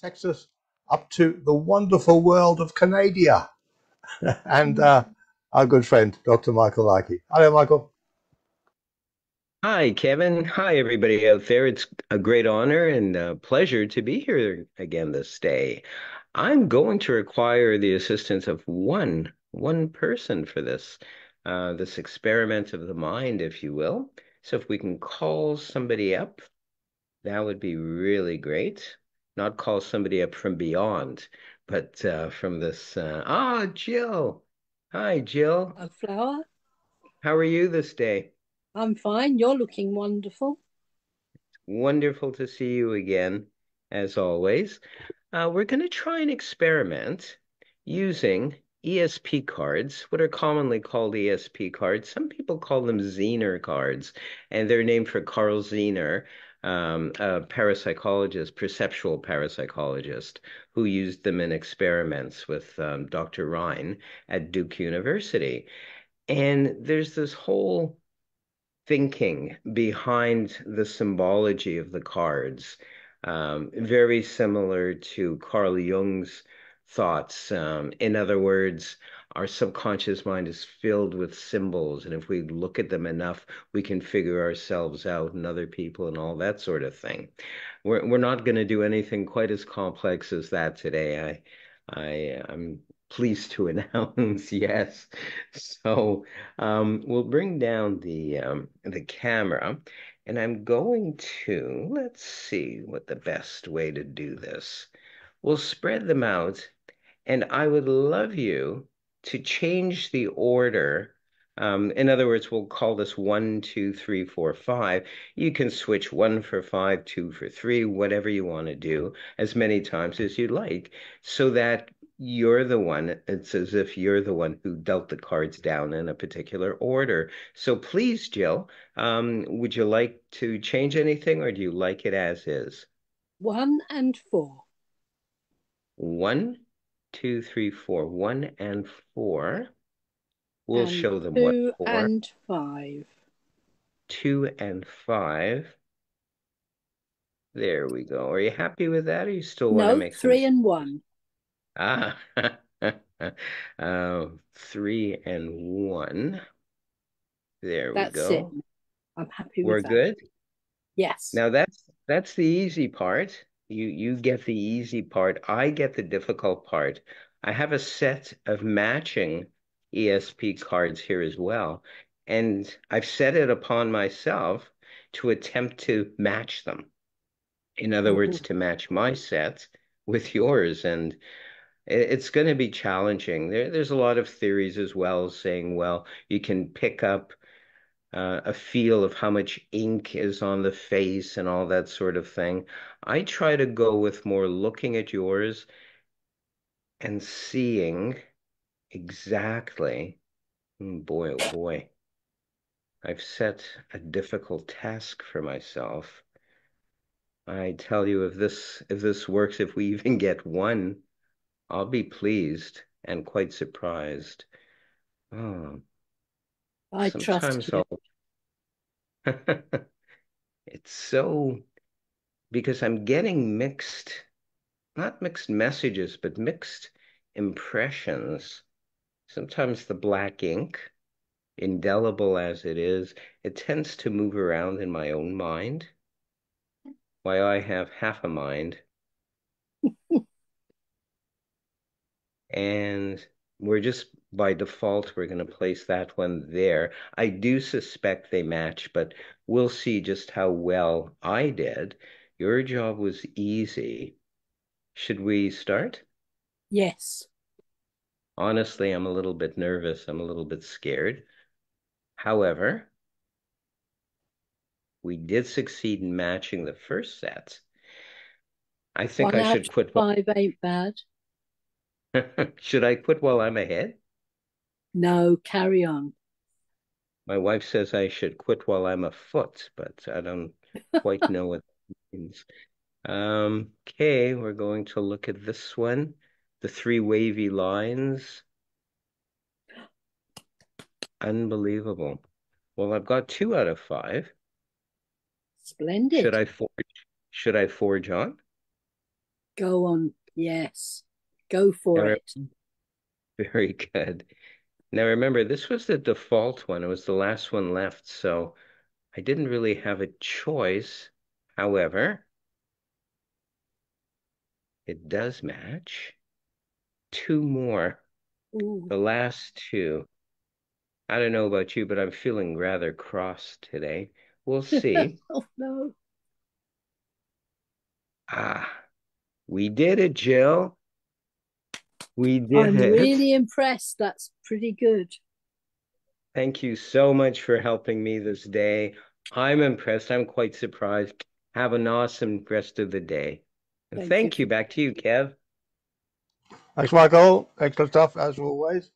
Texas up to the wonderful world of Canada and uh, our good friend, Dr. Michael Likey. Hello, Michael. Hi, Kevin. Hi, everybody out there. It's a great honor and a pleasure to be here again this day. I'm going to require the assistance of one one person for this uh, this experiment of the mind, if you will. So if we can call somebody up, that would be really great. Not call somebody up from beyond, but uh, from this. Uh, ah, Jill. Hi, Jill. A flower? How are you this day? I'm fine. You're looking wonderful. Wonderful to see you again, as always. Uh, we're going to try an experiment using ESP cards, what are commonly called ESP cards. Some people call them Zener cards, and they're named for Karl Zener, um, a parapsychologist, perceptual parapsychologist, who used them in experiments with um, Dr. Rhine at Duke University. And there's this whole thinking behind the symbology of the cards, um, very similar to Carl Jung's thoughts. Um, in other words, our subconscious mind is filled with symbols, and if we look at them enough, we can figure ourselves out and other people and all that sort of thing. We're we're not going to do anything quite as complex as that today. I I I'm pleased to announce yes. So um, we'll bring down the um, the camera, and I'm going to let's see what the best way to do this. We'll spread them out, and I would love you to change the order. Um, in other words, we'll call this one, two, three, four, five. You can switch one for five, two for three, whatever you want to do, as many times as you like, so that you're the one, it's as if you're the one who dealt the cards down in a particular order. So please, Jill, um, would you like to change anything or do you like it as is? One and four. One, two, three, four. One and four. We'll and show them two what four. and five. Two and five. There we go. Are you happy with that or you still want to No, make some three and one. Ah, uh, three and one. There we That's it. go. I'm happy We're with that. good. Yes. Now that's that's the easy part. You you get the easy part. I get the difficult part. I have a set of matching ESP cards here as well, and I've set it upon myself to attempt to match them. In other words, Mhm. to match my set with yours, and it's going to be challenging. There, there's a lot of theories as well saying, well, you can pick up uh, a feel of how much ink is on the face and all that sort of thing. I try to go with more looking at yours and seeing exactly, mm, boy, oh boy, I've set a difficult task for myself. I tell you, if this if this works, if we even get one, I'll be pleased and quite surprised. Oh, I trust sometimes you. It's so because I'm getting mixed, not mixed messages, but mixed impressions. Sometimes the black ink, indelible as it is, it tends to move around in my own mind. Why I have half a mind. And we're just by default, we're going to place that one there. I do suspect they match, but we'll see just how well I did. Your job was easy. Should we start? Yes. Honestly, I'm a little bit nervous. I'm a little bit scared. However, we did succeed in matching the first set. I think One I should quit. five ain't bad. Should I quit while I'm ahead? No, carry on. My wife says I should quit while I'm afoot, but I don't quite know what that means. Um, okay, we're going to look at this one, the three wavy lines. Unbelievable. Well, I've got two out of five. Splendid. Should I forge? Should I forge on? Go on. Yes. Go for it. Very good. Now remember, this was the default one. It was the last one left, so I didn't really have a choice. However, it does match. Two more, Ooh. the last two. I don't know about you, but I'm feeling rather cross today. We'll see. oh no. Ah, we did it, Jill. We did I'm it. really impressed. That's pretty good. Thank you so much for helping me this day. I'm impressed. I'm quite surprised. Have an awesome rest of the day. And Thank thank you. you. Back to you, Kev. Thanks, Michael. Excellent stuff as always.